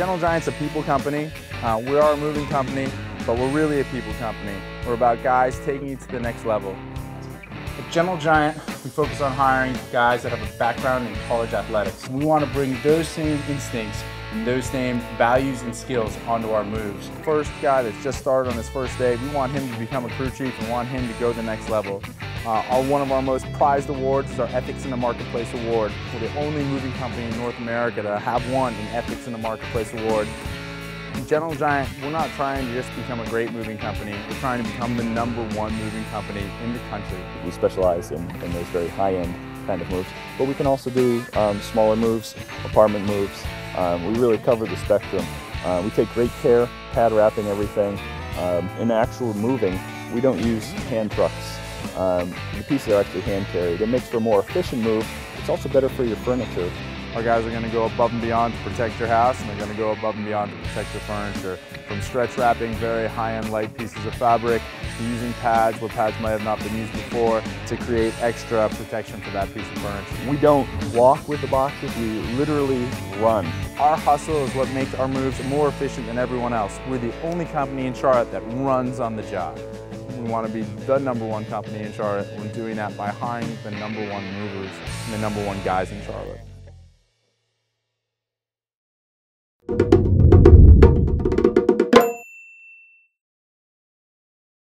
Gentle Giant's a people company. Uh, we are a moving company, but we're really a people company. We're about guys taking you to the next level. At Gentle Giant, we focus on hiring guys that have a background in college athletics. We want to bring those same instincts and those same values and skills onto our moves. First guy that's just started on his first day, we want him to become a crew chief and want him to go to the next level. Uh, our, one of our most prized awards is our Ethics in the Marketplace Award. We're the only moving company in North America to have won an Ethics in the Marketplace Award. Gentle Giant, we're not trying to just become a great moving company. We're trying to become the number one moving company in the country. We specialize in, in those very high-end kind of moves, but we can also do um, smaller moves, apartment moves, um, we really cover the spectrum. Uh, we take great care, pad wrapping everything. Um, in actual moving, we don't use hand trucks. Um, the pieces are actually hand carried. It makes for a more efficient move. It's also better for your furniture. Our guys are going to go above and beyond to protect your house, and they're going to go above and beyond to protect your furniture. From stretch wrapping very high-end light pieces of fabric, to using pads where pads might have not been used before, to create extra protection for that piece of furniture. We don't walk with the boxes, we literally run. Our hustle is what makes our moves more efficient than everyone else. We're the only company in Charlotte that runs on the job. We want to be the number one company in Charlotte. We're doing that by hiring the number one movers and the number one guys in Charlotte.